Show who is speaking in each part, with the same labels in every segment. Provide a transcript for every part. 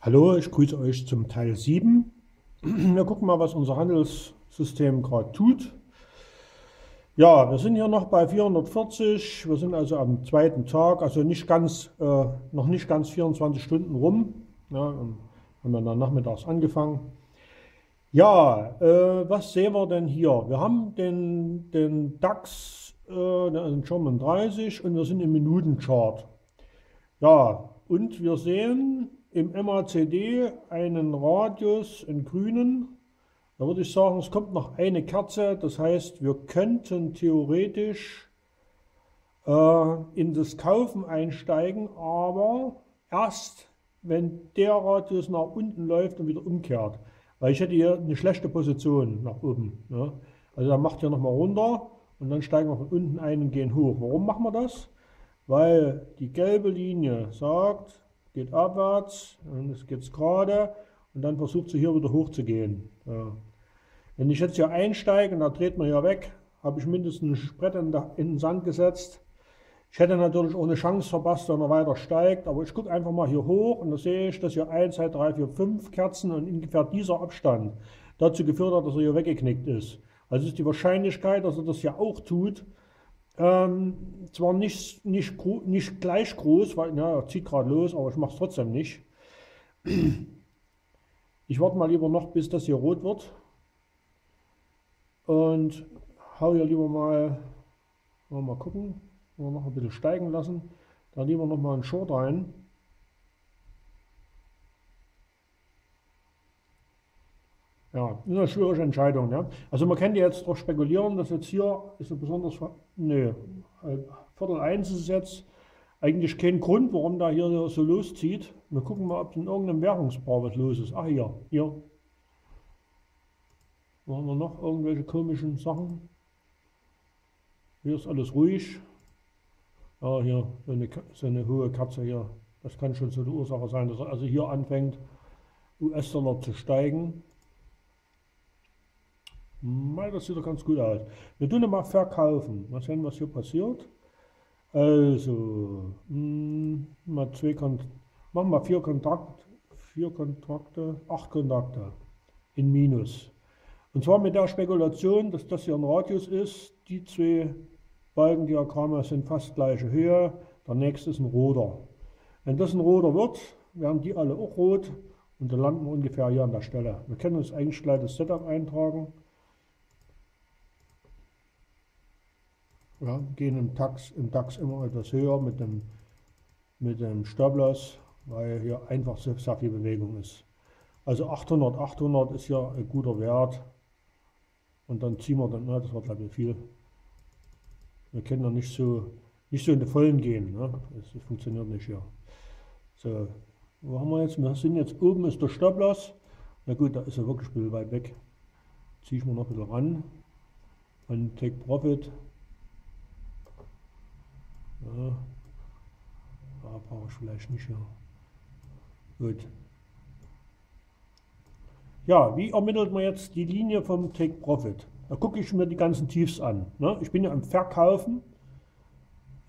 Speaker 1: Hallo, ich grüße euch zum Teil 7. Wir gucken mal, was unser Handelssystem gerade tut. Ja, wir sind hier noch bei 440. Wir sind also am zweiten Tag, also nicht ganz, äh, noch nicht ganz 24 Stunden rum. Ja, haben wir dann nachmittags angefangen. Ja, äh, was sehen wir denn hier? Wir haben den, den DAX, äh, den German 30 und wir sind im Minutenchart. Ja, und wir sehen im MACD einen Radius in grünen. Da würde ich sagen, es kommt noch eine Kerze. Das heißt, wir könnten theoretisch äh, in das Kaufen einsteigen, aber erst, wenn der Radius nach unten läuft und wieder umkehrt. Weil ich hätte hier eine schlechte Position nach oben. Ne? Also dann macht ihr nochmal runter und dann steigen wir von unten ein und gehen hoch. Warum machen wir das? Weil die gelbe Linie sagt, geht abwärts und es geht gerade und dann versucht sie hier wieder hochzugehen. Ja. Wenn ich jetzt hier einsteige und da dreht man hier weg, habe ich mindestens ein Brett in, den Sand gesetzt. Ich hätte natürlich auch eine Chance verpasst, wenn er weiter steigt, aber ich gucke einfach mal hier hoch und da sehe ich, dass hier 1, 2, 3, 4, 5 Kerzen und ungefähr dieser Abstand dazu geführt hat, dass er hier weggeknickt ist. Also ist die Wahrscheinlichkeit, dass er das hier auch tut, ähm, zwar nicht, nicht, nicht gleich groß, weil ja, er zieht gerade los, aber ich mache es trotzdem nicht. Ich warte mal lieber noch, bis das hier rot wird. Und hau hier lieber mal, mal gucken, noch ein bisschen steigen lassen. Da lieber noch mal einen Short rein. Ja, eine schwierige Entscheidung. Ja. Also man könnte jetzt auch spekulieren, dass jetzt hier ist ein besonders, nö, Viertel eins ist jetzt eigentlich kein Grund, warum da hier so loszieht. Wir gucken mal, ob in irgendeinem Währungspaar was los ist. Ach hier, hier. Machen wir noch irgendwelche komischen Sachen. Hier ist alles ruhig. Ja, hier so eine, so eine hohe Kerze hier. Das kann schon so die Ursache sein, dass er also hier anfängt, US-Dollar zu steigen. Mal, das sieht doch ganz gut aus. Wir tun mal verkaufen. Mal sehen, was hier passiert. Also, mh, hm, mal zwei Kont machen wir vier Kontakt, vier Kontrakte, acht Kontakte in Minus. Und zwar mit der Spekulation, dass das hier ein Radius ist. Die zwei Balkendiagramme sind fast gleiche Höhe. Der nächste ist ein roter. Wenn das ein roter wird, werden die alle auch rot und dann landen wir ungefähr hier an der Stelle. Wir können uns eigentlich gleich das Setup eintragen. Ja, gehen im DAX, im DAX immer etwas höher mit dem, mit dem Stop-Loss, weil hier einfach sehr, viel Bewegung ist. Also 800, 800 ist hier ein guter Wert. Und dann ziehen wir dann, na, das war glaube ich viel. Wir können da nicht so, nicht so in die Vollen gehen. Ne? Das, das funktioniert nicht hier. So, wo haben wir jetzt? Wir sind jetzt oben ist der Stop-Loss. Na gut, da ist er wirklich ein bisschen weit weg. Ziehe ich mal noch ein bisschen ran. Und Take Profit ja, da brauche ich vielleicht nicht mehr. Gut. Ja, wie ermittelt man jetzt die Linie vom Take Profit? Da gucke ich mir die ganzen Tiefs an. Ne? Ich bin ja am Verkaufen.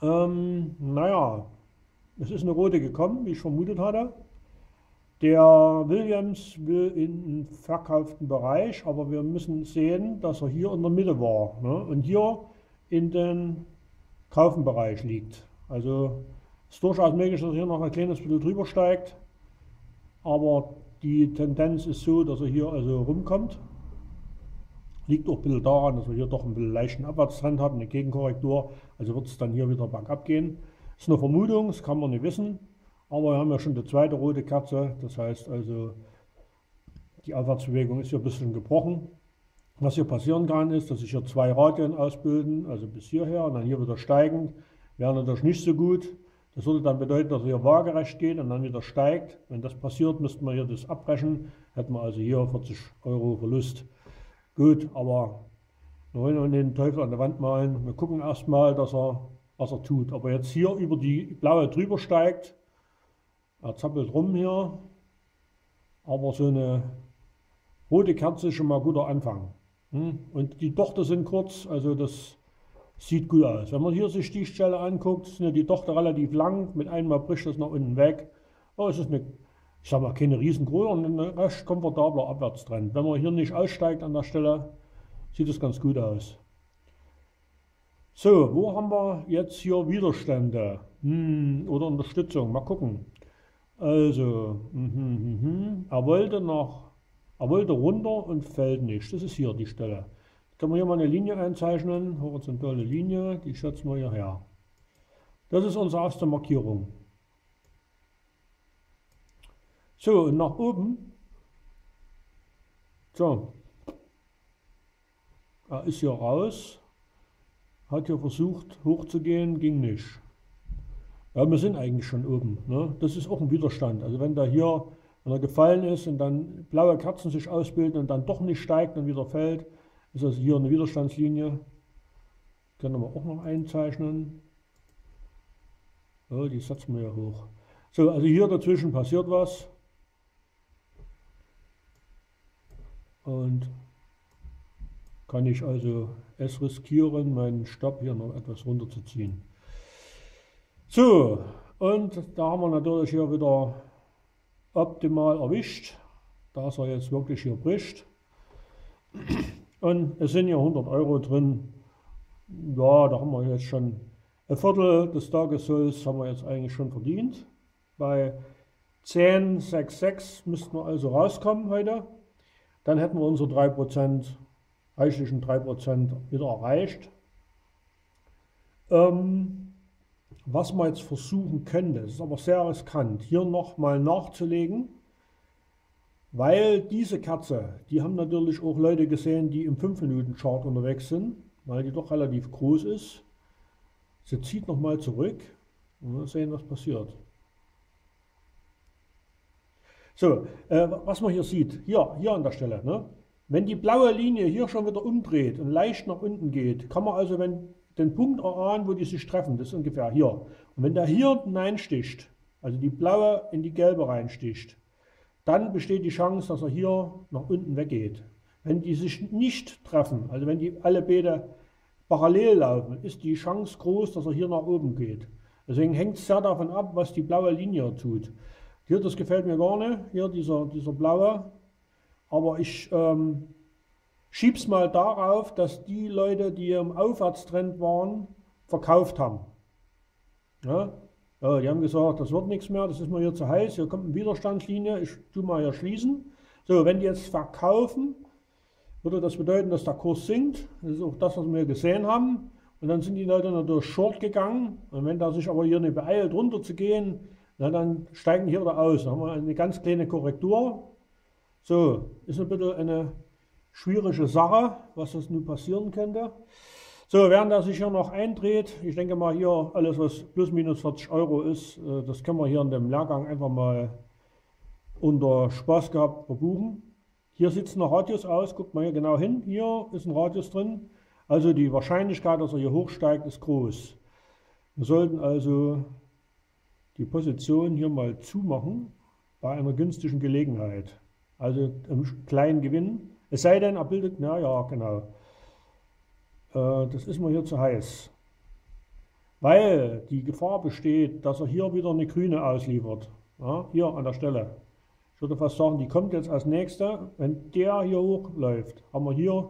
Speaker 1: Ähm, naja, es ist eine rote gekommen, wie ich vermutet hatte. Der Williams will in den verkauften Bereich, aber wir müssen sehen, dass er hier in der Mitte war. Ne? Und hier in den Kaufenbereich liegt. Also es ist durchaus möglich, dass er hier noch ein kleines bisschen drüber steigt, aber die Tendenz ist so, dass er hier also rumkommt. Liegt auch ein bisschen daran, dass wir hier doch ein bisschen leichten Abwärtstrend haben, eine Gegenkorrektur, also wird es dann hier wieder bergab gehen. Ist eine Vermutung, das kann man nicht wissen, aber wir haben ja schon die zweite rote Kerze, das heißt also, die Aufwärtsbewegung ist hier ein bisschen gebrochen. Was hier passieren kann, ist, dass sich hier zwei Radien ausbilden, also bis hierher und dann hier wieder steigend. Wäre natürlich nicht so gut. Das würde dann bedeuten, dass er hier waagerecht geht und dann wieder steigt. Wenn das passiert, müssten wir hier das abbrechen. Hätten wir also hier 40 Euro Verlust. Gut, aber wir wollen den Teufel an der Wand malen. Wir gucken erstmal, dass er, was er tut. Ob er jetzt hier über die blaue drüber steigt, er zappelt rum hier, aber so eine rote Kerze ist schon mal ein guter Anfang. Hm? Und die Tochter sind kurz, also das sieht gut aus. Wenn man hier sich die Stelle anguckt, sind ja die Tochter relativ lang, mit einmal bricht das nach unten weg. Aber es ist eine, ich sag mal, keine riesengroße und ein recht komfortabler Abwärtstrend. Wenn man hier nicht aussteigt an der Stelle, sieht es ganz gut aus. So, wo haben wir jetzt hier Widerstände hm, oder Unterstützung? Mal gucken. Also, mh, mh, er wollte noch, er wollte runter und fällt nicht. Das ist hier die Stelle. Können wir hier mal eine Linie einzeichnen, horizontale Linie, die schätzen wir hierher. Das ist unsere erste Markierung. So, und nach oben. So. Er ist hier raus. Hat hier versucht hochzugehen, ging nicht. Ja, wir sind eigentlich schon oben. Ne? Das ist auch ein Widerstand. Also wenn da hier, wenn er gefallen ist und dann blaue Kerzen sich ausbilden und dann doch nicht steigt und wieder fällt, ist also hier eine Widerstandslinie. Können wir auch noch einzeichnen. Ja, die setzen wir ja hoch. So, also hier dazwischen passiert was. Und kann ich also es riskieren, meinen Stab hier noch etwas runterzuziehen. So, und da haben wir natürlich hier wieder optimal erwischt, dass er jetzt wirklich hier bricht. Und es sind hier 100 Euro drin. Ja, da haben wir jetzt schon ein Viertel des Tagessolls haben wir jetzt eigentlich schon verdient. Bei 10,66 müssten wir also rauskommen heute. Dann hätten wir unsere 3%, reichlichen 3% wieder erreicht. Ähm, was man jetzt versuchen könnte, ist aber sehr riskant, hier nochmal nachzulegen, weil diese Kerze, die haben natürlich auch Leute gesehen, die im 5-Minuten-Chart unterwegs sind, weil die doch relativ groß ist. Sie zieht nochmal zurück und wir sehen, was passiert. So, äh, was man hier sieht, hier, hier an der Stelle, ne? wenn die blaue Linie hier schon wieder umdreht und leicht nach unten geht, kann man also wenn, den Punkt erahnen, wo die sich treffen, das ist ungefähr hier. Und wenn der hier hineinsticht, also die blaue in die gelbe reinsticht, dann besteht die Chance, dass er hier nach unten weggeht. Wenn die sich nicht treffen, also wenn die alle beide parallel laufen, ist die Chance groß, dass er hier nach oben geht. Deswegen hängt es sehr davon ab, was die blaue Linie tut. Hier, das gefällt mir gar nicht, hier dieser, dieser blaue. Aber ich ähm, es mal darauf, dass die Leute, die im Aufwärtstrend waren, verkauft haben. Ja? ja? die haben gesagt, das wird nichts mehr, das ist mir hier zu heiß, hier kommt eine Widerstandslinie, ich tue mal hier schließen. So, wenn die jetzt verkaufen, würde das bedeuten, dass der Kurs sinkt. Das ist auch das, was wir gesehen haben. Und dann sind die Leute natürlich short gegangen. Und wenn da sich aber hier nicht beeilt, runter zu gehen, na, dann steigen hier wieder aus. Dann haben wir eine ganz kleine Korrektur. So, ist ein bisschen eine schwierige Sache, was das nun passieren könnte. So, während er sich hier noch eindreht, ich denke mal hier alles, was plus minus 40 Euro ist, äh, das können wir hier in dem Lehrgang einfach mal unter Spaß gehabt verbuchen. Hier sieht es nach Radius aus, guckt mal hier genau hin, hier ist ein Radius drin. Also die Wahrscheinlichkeit, dass er hier hochsteigt, ist groß. Wir sollten also die Position hier mal zumachen bei einer günstigen Gelegenheit. Also im kleinen Gewinn. Es sei denn, er bildet, na ja, genau. Äh, das ist mir hier zu heiß. Weil die Gefahr besteht, dass er hier wieder eine grüne ausliefert. Ja, hier an der Stelle. Ich würde fast sagen, die kommt jetzt als nächste. Wenn der hier hochläuft, haben wir hier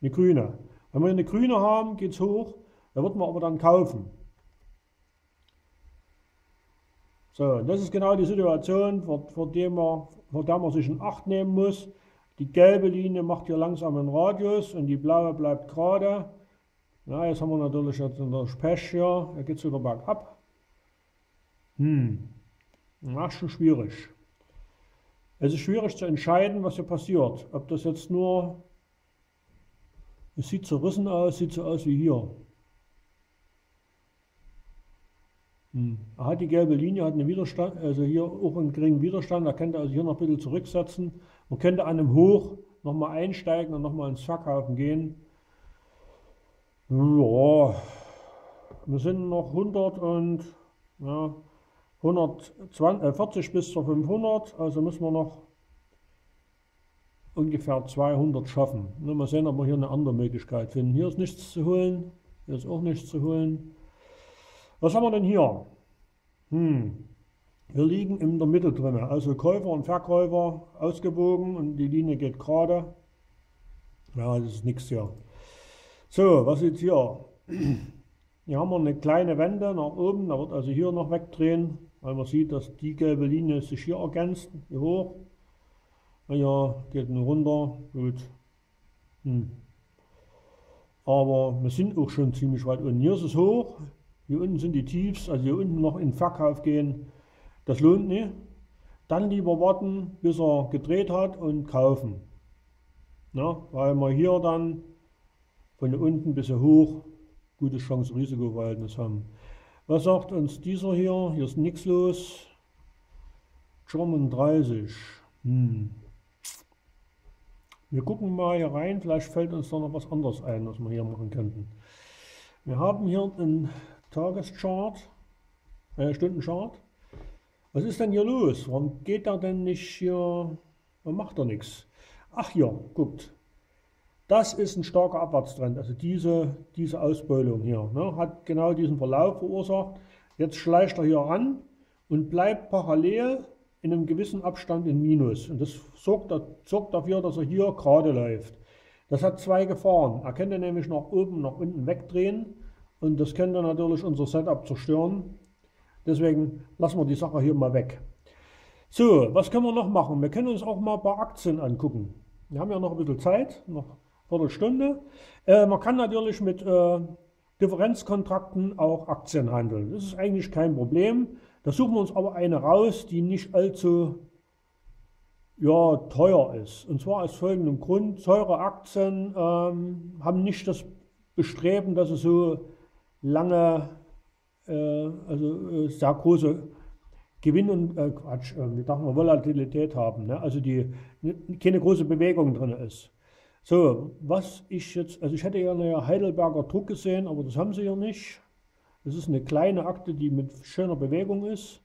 Speaker 1: eine grüne. Wenn wir eine grüne haben, geht es hoch. Da wird man aber dann kaufen. So, das ist genau die Situation, vor, vor, dem man, vor der man sich in Acht nehmen muss. Die gelbe Linie macht hier langsam einen Radius und die blaue bleibt gerade. Na, jetzt haben wir natürlich jetzt den Pech hier, da geht es wieder bergab. Hm, na, schon schwierig. Es ist schwierig zu entscheiden, was hier passiert. Ob das jetzt nur, es sieht zerrissen aus, sieht so aus wie hier. Hm. Er hat die gelbe Linie, hat einen Widerstand, also hier auch einen geringen Widerstand. Er könnte also hier noch ein bisschen zurücksetzen. Man könnte an einem Hoch nochmal einsteigen und nochmal ins Verkaufen gehen. Ja, wir sind noch 100 und ja, 140 äh, bis zur 500, also müssen wir noch ungefähr 200 schaffen. Mal sehen, ob wir hier eine andere Möglichkeit finden. Hier ist nichts zu holen, hier ist auch nichts zu holen. Was haben wir denn hier? Hm. Wir liegen in der Mitte drin, also Käufer und Verkäufer ausgewogen und die Linie geht gerade. Ja, das ist nichts hier. So, was ist hier? Hier haben wir eine kleine Wende nach oben, da wird also hier noch wegdrehen, weil man sieht, dass die gelbe Linie sich hier ergänzt, hier hoch. Ja, geht nur runter, gut. Hm. Aber wir sind auch schon ziemlich weit unten. Hier ist es hoch, hier unten sind die Tiefs, also hier unten noch in Verkauf gehen, das lohnt nicht. Dann lieber warten, bis er gedreht hat und kaufen. Na, weil wir hier dann von unten bis hoch gute Chance-Risikoverhältnis haben. Was sagt uns dieser hier? Hier ist nichts los. German 30. Hm. Wir gucken mal hier rein, vielleicht fällt uns da noch was anderes ein, was wir hier machen könnten. Wir haben hier einen Tageschart, äh, Stundenchart. Was ist denn hier los? Warum geht er denn nicht hier? Warum macht er nichts? Ach hier, guckt. Das ist ein starker Abwärtstrend. Also diese, diese Ausbeulung hier ne, hat genau diesen Verlauf verursacht. Jetzt schleicht er hier ran und bleibt parallel in einem gewissen Abstand in Minus. Und das sorgt, sorgt dafür, dass er hier gerade läuft. Das hat zwei Gefahren. Er könnte nämlich nach oben, nach unten wegdrehen und das könnte natürlich unser Setup zerstören. Deswegen lassen wir die Sache hier mal weg. So, was können wir noch machen? Wir können uns auch mal ein paar Aktien angucken. Wir haben ja noch ein bisschen Zeit, noch eine Viertelstunde. Äh, man kann natürlich mit äh, Differenzkontrakten auch Aktien handeln. Das ist eigentlich kein Problem. Da suchen wir uns aber eine raus, die nicht allzu ja, teuer ist. Und zwar aus folgendem Grund. Teure Aktien ähm, haben nicht das Bestreben, dass sie so lange also äh, sehr große Gewinn und äh, Quatsch, äh, wie darf man Volatilität haben, ne? also die keine große Bewegung drin ist. So, was ich jetzt, also ich hätte ja eine Heidelberger Druck gesehen, aber das haben sie ja nicht. Das ist eine kleine Akte, die mit schöner Bewegung ist.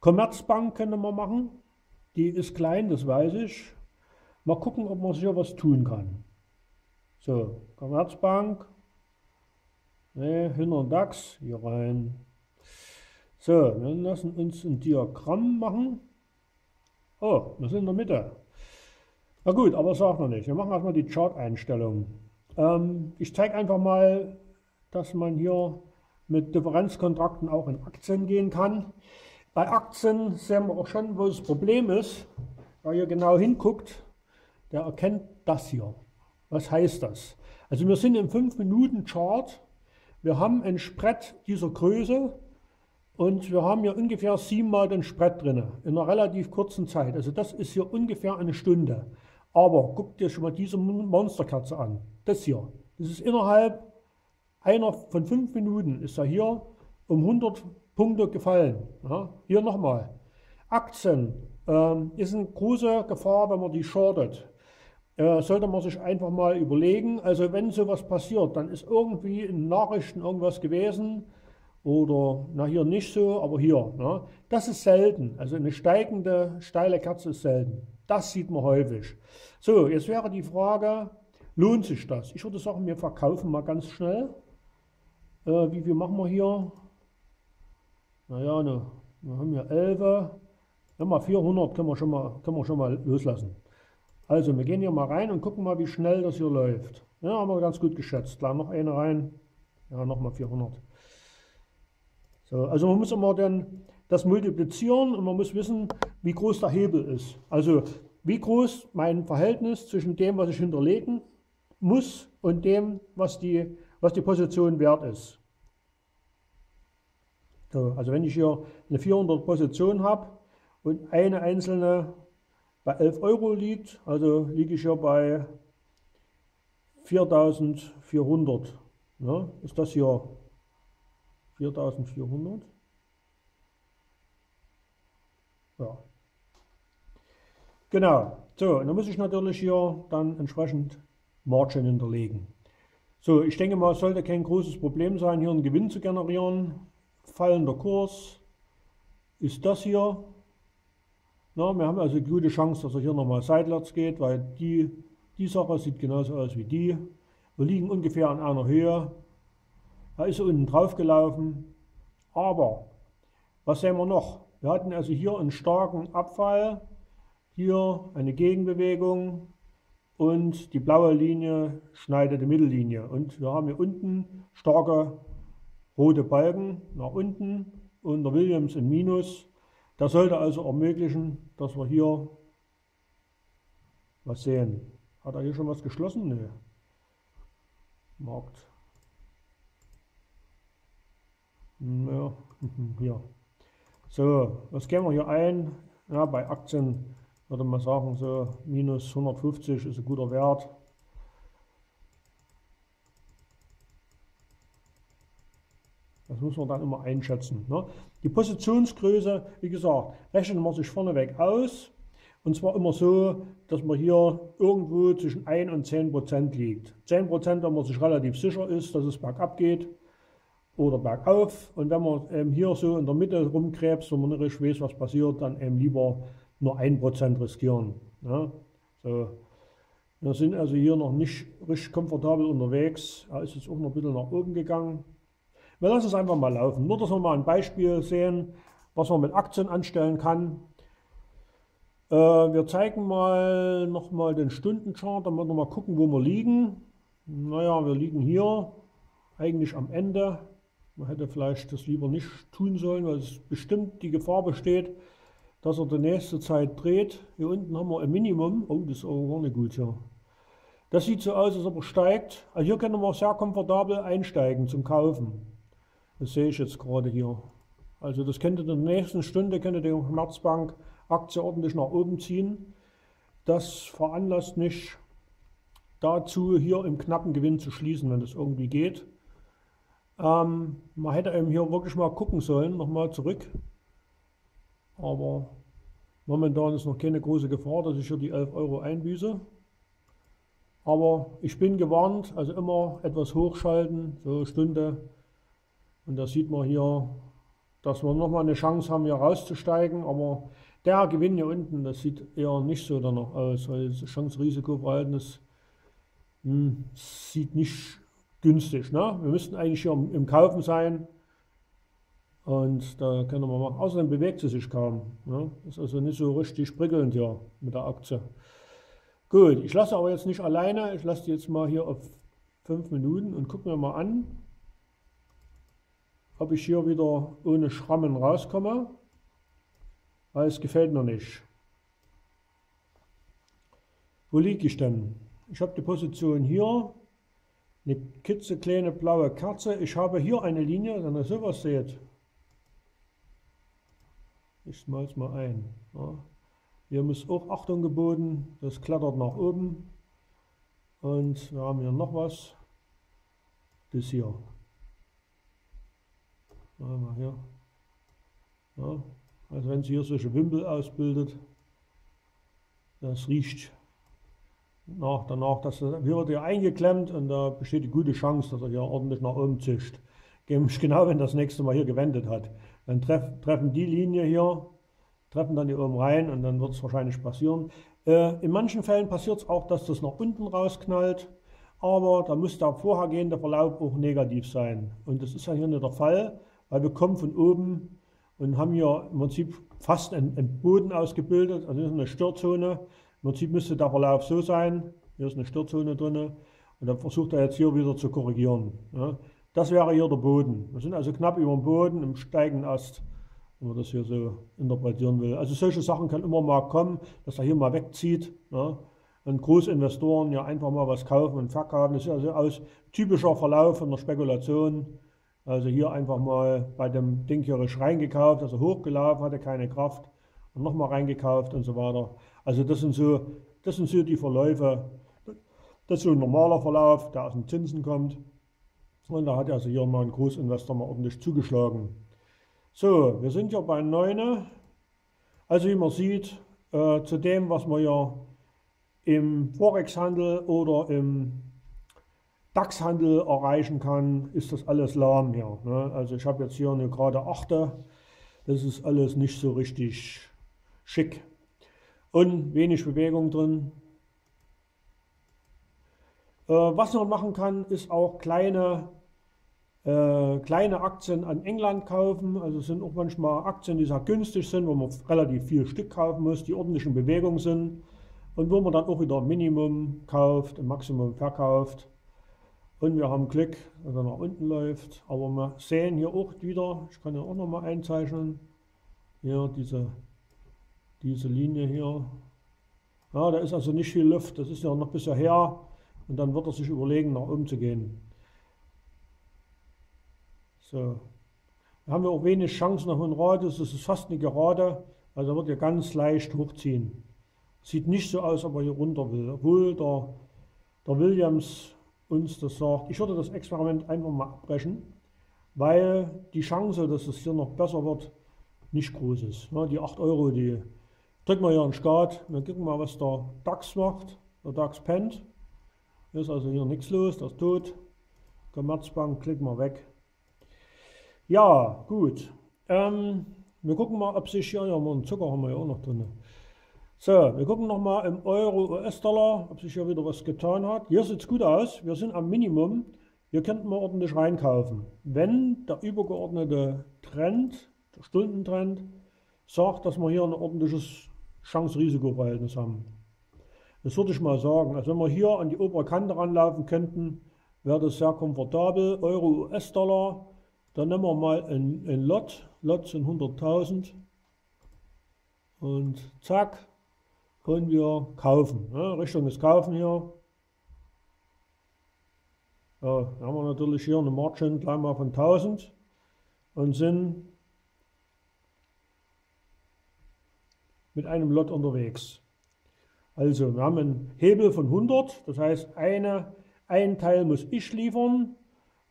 Speaker 1: Commerzbank könnte man machen. Die ist klein, das weiß ich. Mal gucken, ob man hier was tun kann. So, Commerzbank, Ne, hinter den DAX, hier rein. So, wir lassen uns ein Diagramm machen. Oh, wir sind in der Mitte. Na gut, aber das sagt noch nicht. Wir machen erstmal die Chart-Einstellung. Ähm, ich zeige einfach mal, dass man hier mit Differenzkontrakten auch in Aktien gehen kann. Bei Aktien sehen wir auch schon, wo das Problem ist. Wer hier genau hinguckt, der erkennt das hier. Was heißt das? Also wir sind im 5-Minuten-Chart wir haben ein Spread dieser Größe und wir haben hier ungefähr siebenmal den Spread drin, in einer relativ kurzen Zeit. Also das ist hier ungefähr eine Stunde. Aber guck dir schon mal diese Monsterkerze an. Das hier. Das ist innerhalb einer von fünf Minuten ist er hier um 100 Punkte gefallen. Ja, hier nochmal. Aktien ähm, ist eine große Gefahr, wenn man die shortet sollte man sich einfach mal überlegen. Also wenn sowas passiert, dann ist irgendwie in Nachrichten irgendwas gewesen oder na hier nicht so, aber hier. Ne? Das ist selten. Also eine steigende, steile Kerze ist selten. Das sieht man häufig. So, jetzt wäre die Frage, lohnt sich das? Ich würde sagen, wir verkaufen mal ganz schnell. Äh, wie viel machen wir hier? Naja, ne, wir haben hier 11. Ja, mal 400 können wir schon mal, können wir schon mal loslassen. Also wir gehen hier mal rein und gucken mal, wie schnell das hier läuft. Ja, haben wir ganz gut geschätzt. Da noch eine rein. Ja, nochmal 400. So, also man muss immer dann das multiplizieren und man muss wissen, wie groß der Hebel ist. Also wie groß mein Verhältnis zwischen dem, was ich hinterlegen muss und dem, was die, was die Position wert ist. So, also wenn ich hier eine 400 Position habe und eine einzelne bei 11 Euro liegt, also liege ich ja bei 4400. Ja, ist das hier 4400? Ja. Genau. So, dann muss ich natürlich hier dann entsprechend Margin hinterlegen. So, ich denke mal, es sollte kein großes Problem sein, hier einen Gewinn zu generieren. Fallender Kurs ist das hier. Na, wir haben also gute Chance, dass er hier nochmal seitwärts geht, weil die, die Sache sieht genauso aus wie die. Wir liegen ungefähr an einer Höhe. Er ist unten drauf gelaufen. Aber, was sehen wir noch? Wir hatten also hier einen starken Abfall, hier eine Gegenbewegung und die blaue Linie schneidet die Mittellinie. Und wir haben hier unten starke rote Balken nach unten und der Williams im Minus. Das sollte also ermöglichen, dass wir hier was sehen. Hat er hier schon was geschlossen? Nö. Markt. Ja, hier. So, was gehen wir hier ein? Ja, bei Aktien würde man sagen, so minus 150 ist ein guter Wert. Das muss man dann immer einschätzen. Ne? Die Positionsgröße, wie gesagt, rechnen wir sich vorneweg aus. Und zwar immer so, dass man hier irgendwo zwischen 1 und 10 Prozent liegt. 10 Prozent, wenn man sich relativ sicher ist, dass es bergab geht oder bergauf. Und wenn man ähm, hier so in der Mitte rumkrebst, wo man nicht weiß, was passiert, dann eben lieber nur 1 Prozent riskieren. Ja? So. Wir sind also hier noch nicht richtig komfortabel unterwegs. Er ist jetzt auch noch ein bisschen nach oben gegangen. Wir lassen es einfach mal laufen. Nur, dass wir mal ein Beispiel sehen, was man mit Aktien anstellen kann. Äh, wir zeigen mal nochmal den Stundenchart, damit wir mal gucken, wo wir liegen. Naja, wir liegen hier eigentlich am Ende. Man hätte vielleicht das lieber nicht tun sollen, weil es bestimmt die Gefahr besteht, dass er die nächste Zeit dreht. Hier unten haben wir ein Minimum. Oh, das ist auch gar nicht gut hier. Das sieht so aus, als ob er steigt. Also hier können wir sehr komfortabel einsteigen zum Kaufen. Das sehe ich jetzt gerade hier. Also das könnte in der nächsten Stunde könnte die Commerzbank Aktie ordentlich nach oben ziehen. Das veranlasst mich dazu, hier im knappen Gewinn zu schließen, wenn das irgendwie geht. Ähm, man hätte eben hier wirklich mal gucken sollen, nochmal zurück. Aber momentan ist noch keine große Gefahr, dass ich hier die 11 Euro einbüße. Aber ich bin gewarnt, also immer etwas hochschalten, so Stunde, und da sieht man hier, dass wir nochmal eine Chance haben, hier rauszusteigen. Aber der Gewinn hier unten, das sieht eher nicht so danach aus, weil das Chance-Risiko-Verhältnis hm, sieht nicht günstig. Ne? Wir müssten eigentlich hier im, Kaufen sein. Und da können wir machen. Außerdem bewegt sie sich kaum. Ne? Ist also nicht so richtig prickelnd hier mit der Aktie. Gut, ich lasse aber jetzt nicht alleine. Ich lasse die jetzt mal hier auf 5 Minuten und gucke mir mal an, ob ich hier wieder ohne Schrammen rauskomme, weil es gefällt mir nicht. Wo liege ich denn? Ich habe die Position hier, eine klitzekleine blaue Kerze. Ich habe hier eine Linie, wenn ihr sowas seht. Ich mal es mal ein. Ja. Hier muss auch Achtung geboten, das klettert nach oben. Und wir haben hier noch was. Das hier. Mal hier. Ja, also wenn sie hier solche Wimpel ausbildet, das riecht nach, danach, dass er, wird er eingeklemmt und da besteht die gute Chance, dass er hier ordentlich nach oben zischt. Genau, wenn das nächste Mal hier gewendet hat. Dann treff, treffen die Linie hier, treffen dann hier oben rein und dann wird es wahrscheinlich passieren. Äh, in manchen Fällen passiert es auch, dass das nach unten rausknallt, aber da muss der vorhergehende Verlauf auch negativ sein. Und das ist ja hier nicht der Fall weil wir kommen von oben und haben hier im Prinzip fast einen, einen Boden ausgebildet, also ist eine Stirrzone. Im Prinzip müsste der Verlauf so sein, hier ist eine Stirrzone drin und dann versucht er jetzt hier wieder zu korrigieren. Ja. Das wäre hier der Boden. Wir sind also knapp über dem Boden im steigenden Ast, wenn man das hier so interpretieren will. Also solche Sachen können immer mal kommen, dass er hier mal wegzieht. Ja. Und Großinvestoren ja einfach mal was kaufen und verkaufen. Das ist also aus typischer Verlauf von der Spekulation. Also hier einfach mal bei dem Ding hier reingekauft, also hochgelaufen, hatte keine Kraft und nochmal reingekauft und so weiter. Also das sind so, das sind so die Verläufe. Das ist so ein normaler Verlauf, der aus den Zinsen kommt. Und da hat also hier mal ein Großinvestor mal ordentlich zugeschlagen. So, wir sind ja bei 9. Also wie man sieht, äh, zu dem, was man ja im Forex-Handel oder im DAX-Handel erreichen kann, ist das alles lahm hier. Ne? Also ich habe jetzt hier eine gerade 8. Das ist alles nicht so richtig schick. Und wenig Bewegung drin. Äh, was man machen kann, ist auch kleine äh, kleine Aktien an England kaufen. Also es sind auch manchmal Aktien, die sehr günstig sind, wo man relativ viel Stück kaufen muss, die ordentlich in Bewegung sind und wo man dann auch wieder Minimum kauft, Maximum verkauft. Und wir haben Glück, dass er nach unten läuft. Aber wir sehen hier auch wieder, ich kann ja auch nochmal einzeichnen, hier diese, diese Linie hier. Ja, da ist also nicht viel Luft, das ist ja noch bisher her. Und dann wird er sich überlegen, nach oben zu gehen. So. Da haben wir auch wenig Chancen nach einem Radius, das ist fast eine Gerade, also wird er ganz leicht hochziehen. Sieht nicht so aus, ob er hier runter will, obwohl der, der Williams uns das sagt. Ich würde das Experiment einfach mal abbrechen, weil die Chance, dass es hier noch besser wird, nicht groß ist. Die 8 Euro, die drücken wir hier einen Skat, wir gucken mal, was der DAX macht. Der DAX pennt, ist also hier nichts los, das ist tot. Commerzbank, klicken wir weg. Ja, gut. Ähm, wir gucken mal, ob sich hier, ja, einen Zucker haben wir ja auch noch drin. So, wir gucken nochmal im Euro, US-Dollar, ob sich hier wieder was getan hat. Hier sieht es gut aus, wir sind am Minimum. Hier könnten wir ordentlich reinkaufen. Wenn der übergeordnete Trend, der Stundentrend, sagt, dass wir hier ein ordentliches Chance-Risiko-Verhältnis haben. Das würde ich mal sagen. Also wenn wir hier an die obere Kante ranlaufen könnten, wäre das sehr komfortabel. Euro, US-Dollar, dann nehmen wir mal ein, ein Lot. Lot sind 100.000. Und zack, können wir kaufen. Ja, Richtung ist Kaufen hier. Ja, da haben wir natürlich hier eine Margin gleich mal von 1000 und sind mit einem Lot unterwegs. Also wir haben einen Hebel von 100, das heißt eine, ein Teil muss ich liefern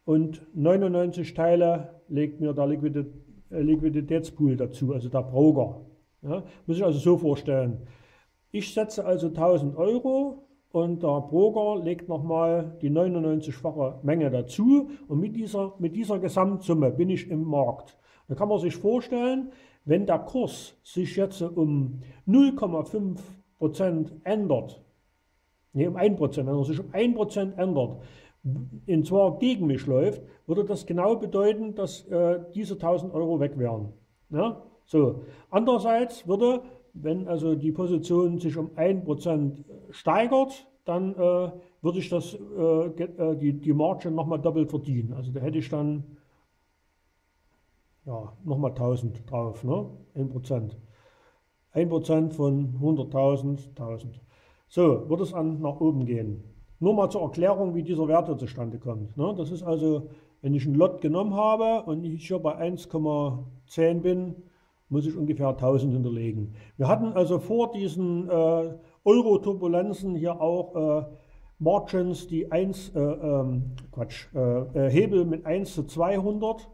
Speaker 1: und 99 Teile legt mir der äh, Liquiditätspool dazu, also der Broker. Ja, muss ich also so vorstellen. Ich setze also 1000 Euro und der Broker legt nochmal die 99-fache Menge dazu und mit dieser, mit dieser Gesamtsumme bin ich im Markt. Da kann man sich vorstellen, wenn der Kurs sich jetzt um 0,5% ändert, nee, um 1%, wenn er sich um 1% ändert, und zwar gegen mich läuft, würde das genau bedeuten, dass äh, diese 1000 Euro weg wären. Ja? So. Andererseits würde, wenn also die Position sich um 1% steigert, dann äh, würde ich das, äh, äh die, die Margin nochmal doppelt verdienen. Also da hätte ich dann ja, nochmal 1000 drauf, ne? 1%. 1% von 100.000, 1000. So, wird es an nach oben gehen. Nur mal zur Erklärung, wie dieser Wert zustande kommt. Ne? Das ist also, wenn ich einen Lot genommen habe und ich hier bei 1,10 bin, muss ich ungefähr 1000 hinterlegen. Wir hatten also vor diesen äh, Euro-Turbulenzen hier auch äh, Margins, die 1, äh, ähm, Quatsch, äh, äh, Hebel mit 1 zu 200,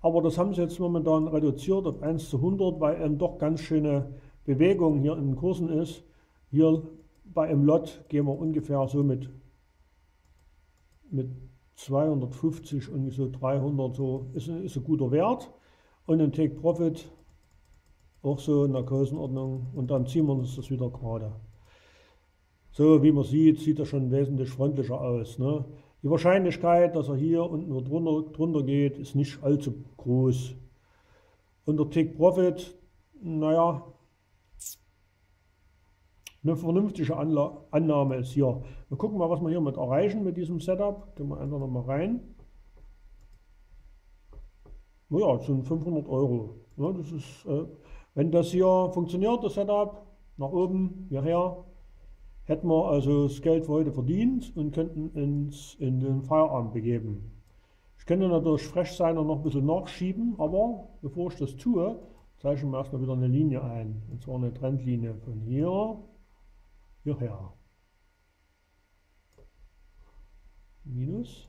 Speaker 1: aber das haben sie jetzt momentan reduziert auf 1 zu 100, weil eben doch ganz schöne Bewegung hier in den Kursen ist. Hier bei einem Lot gehen wir ungefähr so mit mit 250 und so 300 so ist, ist ein guter Wert und ein Take Profit auch so in der Größenordnung und dann ziehen wir uns das wieder gerade. So wie man sieht, sieht er schon wesentlich freundlicher aus. Ne? Die Wahrscheinlichkeit, dass er hier unten nur drunter, drunter geht, ist nicht allzu groß. Und der Take Profit, naja, eine vernünftige Anla Annahme ist hier. Wir gucken mal, was wir hier mit erreichen mit diesem Setup. Gehen wir einfach nochmal rein. Naja, das sind 500 Euro. Ja, das ist, äh, wenn das hier funktioniert, das Setup, nach oben, hierher, hätten wir also das Geld für heute verdient und könnten uns in den Feierabend begeben. Ich könnte natürlich frech sein und noch ein bisschen nachschieben, aber bevor ich das tue, zeichne ich mir erstmal wieder eine Linie ein. Und zwar eine Trendlinie von hier hierher. Minus.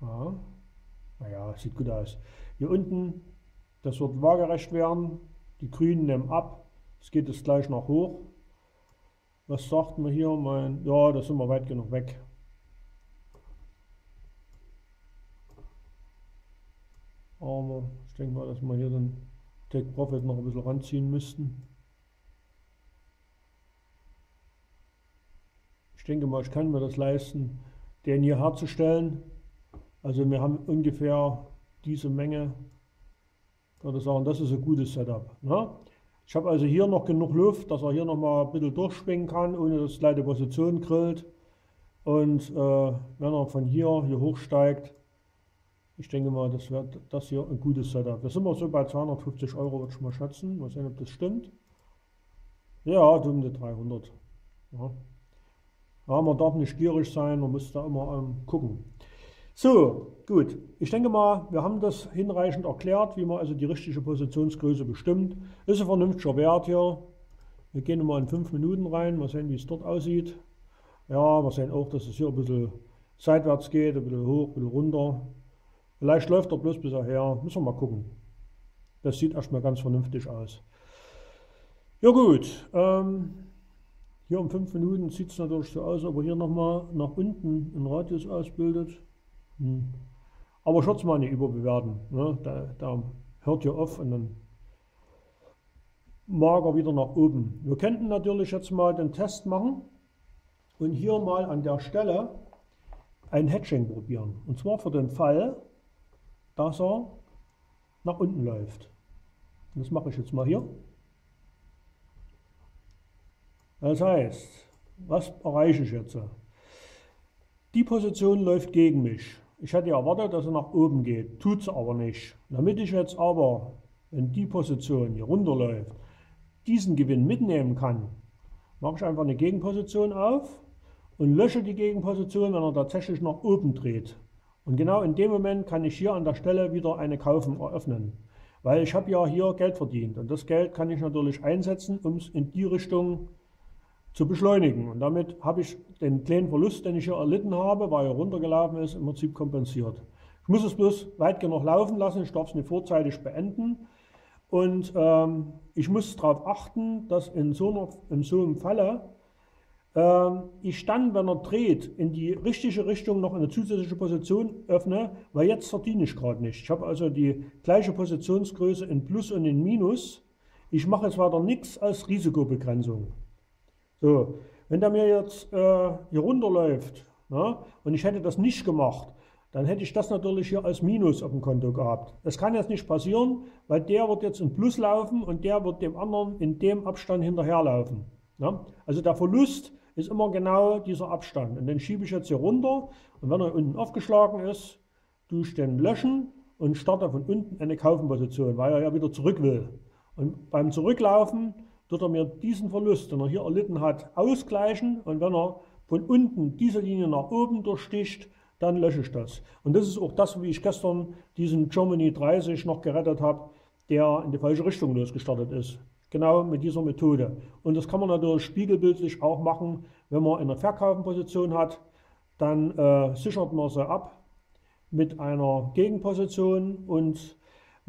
Speaker 1: Ah, naja, sieht gut aus. Hier unten, das wird waagerecht werden. Die Grünen nehmen ab. Es geht jetzt gleich noch hoch. Was sagt man hier? Mein, ja, da sind wir weit genug weg. Aber ich denke mal, dass wir hier den Take Profit noch ein bisschen ranziehen müssten. denke mal, ich kann mir das leisten, den hier herzustellen. Also wir haben ungefähr diese Menge. Würde sagen, das ist ein gutes Setup. Ne? Ich habe also hier noch genug Luft, dass er hier noch mal ein bisschen durchschwingen kann, ohne dass gleich die Position grillt. Und äh, wenn er von hier hier hochsteigt, ich denke mal, das wird das hier ein gutes Setup. Da sind wir so bei 250 Euro, würde ich mal schätzen. Mal sehen, ob das stimmt. Ja, um die 300. Ja. ja. man darf nicht gierig sein, man muss da immer ähm, gucken. So, gut. Ich denke mal, wir haben das hinreichend erklärt, wie man also die richtige Positionsgröße bestimmt. Ist ein vernünftiger Wert hier. Wir gehen mal in 5 Minuten rein, mal sehen, wie es dort aussieht. Ja, wir sehen auch, dass es hier ein bisschen seitwärts geht, ein bisschen hoch, ein bisschen runter. Vielleicht läuft er bloß bis her. Müssen wir mal gucken. Das sieht erstmal ganz vernünftig aus. Ja gut, ähm, hier um 5 Minuten sieht es natürlich so aus, aber hier nochmal nach unten einen Radius ausbildet. Hm. Aber schaut mal nicht überbewerten. Ne? Da, da hört ihr auf und dann mager wieder nach oben. Wir könnten natürlich jetzt mal den Test machen und hier mal an der Stelle ein Hatching probieren. Und zwar für den Fall, dass er nach unten läuft. Das mache ich jetzt mal hier. Das heißt, was erreiche ich jetzt? Die Position läuft gegen mich. Ich hätte erwartet, dass er nach oben geht, tut es aber nicht. Damit ich jetzt aber, wenn die Position hier runterläuft, diesen Gewinn mitnehmen kann, mache ich einfach eine Gegenposition auf und lösche die Gegenposition, wenn er tatsächlich nach oben dreht. Und genau in dem Moment kann ich hier an der Stelle wieder eine Kaufen eröffnen. Weil ich habe ja hier Geld verdient und das Geld kann ich natürlich einsetzen, um es in die Richtung zu beschleunigen. Und damit habe ich den kleinen Verlust, den ich hier erlitten habe, weil er runtergelaufen ist, im Prinzip kompensiert. Ich muss es bloß weit genug laufen lassen, ich darf es nicht vorzeitig beenden. Und ähm, ich muss darauf achten, dass in so, einer, in so einem Falle ähm, ich dann, wenn er dreht, in die richtige Richtung noch eine zusätzliche Position öffne, weil jetzt verdiene ich gerade nicht. Ich habe also die gleiche Positionsgröße in Plus und in Minus. Ich mache jetzt weiter nichts als Risikobegrenzung. So, wenn der mir jetzt äh, hier runterläuft na, und ich hätte das nicht gemacht, dann hätte ich das natürlich hier als Minus auf dem Konto gehabt. Das kann jetzt nicht passieren, weil der wird jetzt in Plus laufen und der wird dem anderen in dem Abstand hinterherlaufen. Na? Also der Verlust ist immer genau dieser Abstand. Und den schiebe ich jetzt hier runter und wenn er unten aufgeschlagen ist, tue ich den löschen und starte von unten eine Kaufenposition, weil er ja wieder zurück will. Und beim Zurücklaufen tut er mir diesen Verlust, den er hier erlitten hat, ausgleichen und wenn er von unten diese Linie nach oben durchsticht, dann lösche ich das. Und das ist auch das, wie ich gestern diesen Germany 30 noch gerettet habe, der in die falsche Richtung losgestartet ist. Genau mit dieser Methode. Und das kann man natürlich spiegelbildlich auch machen, wenn man eine Verkaufenposition hat, dann äh, sichert man sie ab mit einer Gegenposition und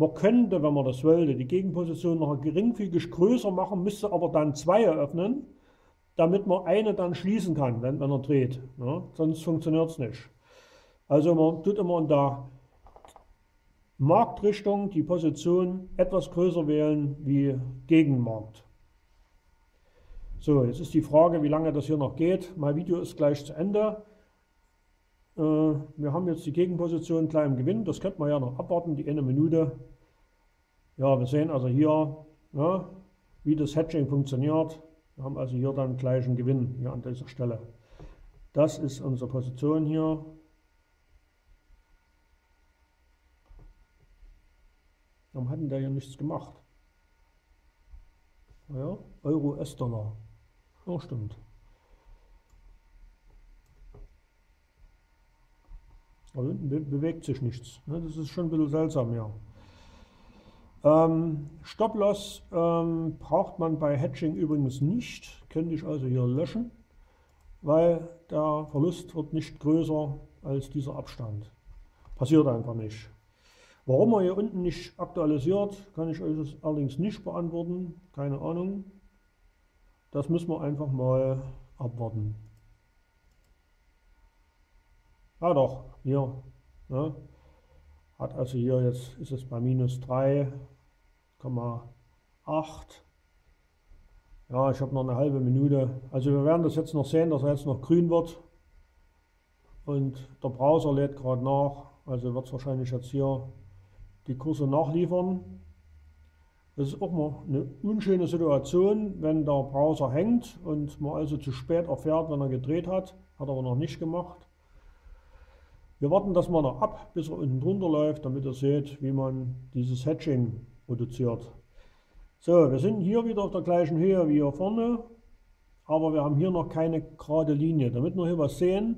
Speaker 1: man könnte, wenn man das wollte, die Gegenposition noch geringfügig größer machen, müsste aber dann zwei eröffnen, damit man eine dann schließen kann, wenn, er dreht. Ja, sonst funktioniert es nicht. Also man tut immer in der Marktrichtung die Position etwas größer wählen wie Gegenmarkt. So, jetzt ist die Frage, wie lange das hier noch geht. Mein Video ist gleich zu Ende. Äh, wir haben jetzt die Gegenposition gleich im Gewinn. Das könnte man ja noch abwarten, die eine Minute. Ja, wir sehen also hier, ja, wie das Hedging funktioniert. Wir haben also hier dann gleich einen Gewinn hier an dieser Stelle. Das ist unsere Position hier. Warum hatten der ja nichts gemacht? Ja, Euro S-Dollar. Ja, stimmt. Hinten be bewegt sich nichts. Ne? Das ist schon ein bisschen seltsam, ja. Ähm, Stop-Loss ähm, braucht man bei Hedging übrigens nicht. Könnte ich also hier löschen, weil der Verlust wird nicht größer als dieser Abstand. Passiert einfach nicht. Warum er hier unten nicht aktualisiert, kann ich euch allerdings nicht beantworten. Keine Ahnung. Das müssen wir einfach mal abwarten. Ja doch, hier. Ne? Hat also hier jetzt ist es bei minus 3,8. Ja, ich habe noch eine halbe Minute. Also wir werden das jetzt noch sehen, dass er jetzt noch grün wird. Und der Browser lädt gerade nach. Also wird es wahrscheinlich jetzt hier die Kurse nachliefern. Das ist auch mal eine unschöne Situation, wenn der Browser hängt und man also zu spät erfährt, wenn er gedreht hat. Hat er aber noch nicht gemacht. Wir warten das mal noch ab, bis er unten drunter läuft, damit ihr seht, wie man dieses Hatching produziert. So, wir sind hier wieder auf der gleichen Höhe wie hier vorne, aber wir haben hier noch keine gerade Linie. Damit wir hier was sehen,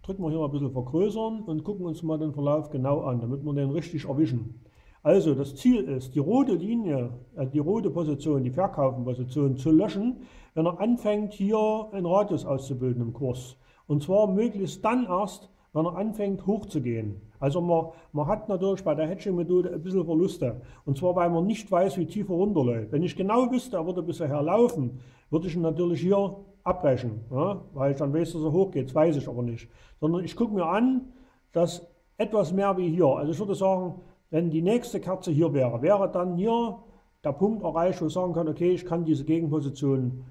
Speaker 1: drücken wir hier mal ein bisschen vergrößern und gucken uns mal den Verlauf genau an, damit wir den richtig erwischen. Also das Ziel ist, die rote Linie, äh, die rote Position, die Verkaufenposition zu löschen, wenn er anfängt, hier einen Radius auszubilden im Kurs. Und zwar möglichst dann erst, wenn er anfängt hochzugehen. Also man, man hat natürlich bei der Hedging-Methode ein bisschen Verluste. Und zwar, weil man nicht weiß, wie tief er runterläuft. Wenn ich genau wüsste, er würde bisher laufen, würde ich ihn natürlich hier abbrechen, ja? weil ich dann weiß, dass er hochgeht. Das weiß ich aber nicht. Sondern ich gucke mir an, dass etwas mehr wie hier. Also ich würde sagen, wenn die nächste Kerze hier wäre, wäre dann hier der Punkt erreicht, wo ich sagen kann, okay, ich kann diese Gegenposition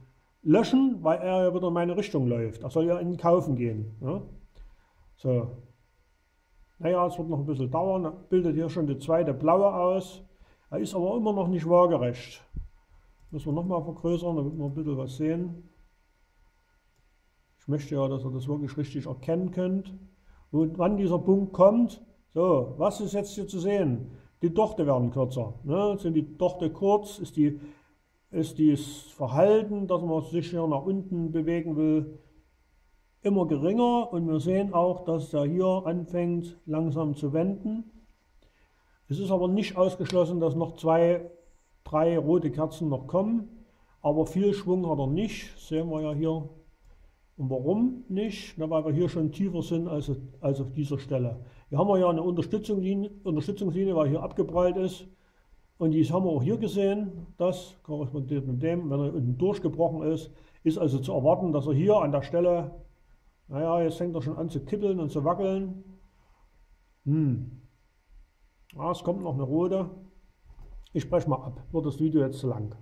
Speaker 1: löschen, weil er ja wieder in meine Richtung läuft. Er soll ja in den Kaufen gehen. Ja? So. Naja, es wird noch ein bisschen dauern. Bildet hier schon die zweite blaue aus. Er ist aber immer noch nicht waagerecht. Müssen wir nochmal vergrößern, damit wir ein bisschen was sehen. Ich möchte ja, dass ihr das wirklich richtig erkennen könnt. Und wann dieser Punkt kommt, so, was ist jetzt hier zu sehen? Die Dochte werden kürzer. Ne? Sind die Dochte kurz, ist, die, ist das Verhalten, dass man sich hier nach unten bewegen will, immer geringer und wir sehen auch, dass er hier anfängt langsam zu wenden. Es ist aber nicht ausgeschlossen, dass noch zwei, drei rote Kerzen noch kommen, aber viel Schwung hat er nicht, sehen wir ja hier. Und warum nicht? Na, weil wir hier schon tiefer sind als, als auf dieser Stelle. Hier haben wir ja eine Unterstützungslinie, Unterstützungslinie, weil hier abgeprallt ist. Und dies haben wir auch hier gesehen. Das korrespondiert mit dem, wenn er unten durchgebrochen ist, ist also zu erwarten, dass er hier an der Stelle naja, jetzt fängt er schon an zu kippeln und zu wackeln. Hm. Ah, es kommt noch eine rote. Ich spreche mal ab, wird das Video jetzt zu lang.